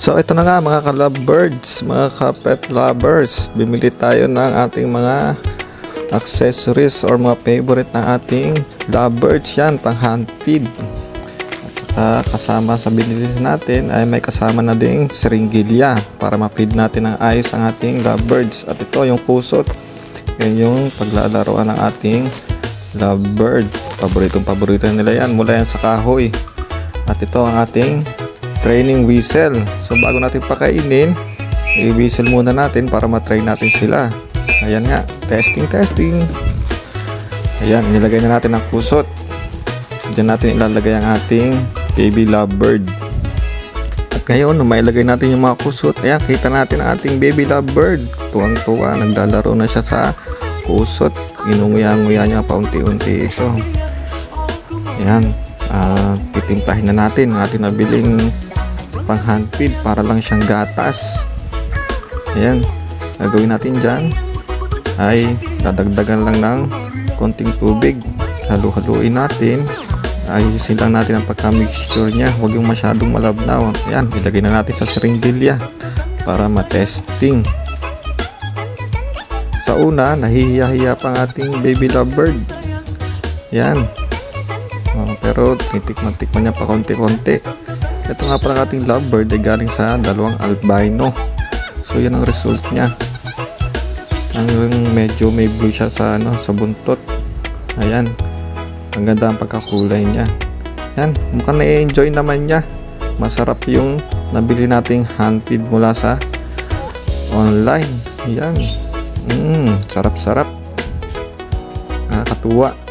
So ito na nga mga ka-lovebirds, mga ka-pet lovers. Bimili tayo ng ating mga accessories or mga favorite ng ating lovebirds yan, pang hand feed. At saka kasama sa binili natin ay may kasama na ding seringilya para ma-feed natin ng ayos ang ating lovebirds. At ito yung pusot. Yan yung paglalaroan ng ating lovebird. Paboritong paborito nila yan mula yan sa kahoy. At ito ang ating training whistle. So bago natin pakainin, i-whistle muna natin para ma-train natin sila. Ayan nga, testing testing. Ayan, nilagay na natin ang kusot. Diyan natin ilalagay ang ating baby lovebird. At ngayon, mailagay natin yung mga kusot, ayan, kita natin ang ating baby lovebird. Tuwang-tuwa, naglalaro na siya sa kusot. Inunguya-nguya niya paunti-unti ito. Ayan, uh, titimplahin na natin ang ating nabiling pang hand para lang siyang gatas. Ayan, gagawin natin dyan. Ay dadagdagan lang ng konting tubig. Halu-haluin natin. Ayusin lang natin ang pagka-mixture niya. Huwag yung masyadong malabnaw. Ayan, ilagay na natin sa siringdilya para matesting. Sa una, nahihiya-hiya pa ang ating baby lovebird. Yan oh, pero titikman-tikman niya pa konti-konti ito nga pala ating lovebird ay galing sa dalawang albino so yan ang result niya ang medyo may blue siya sa, ano, sa buntot ayan ang ganda ang pagkakulay niya. Yan, mukhang na-enjoy naman niya. Masarap yung nabili nating hand feed mula sa online. Yan. Mm, sarap-sarap. Nakakatuwa.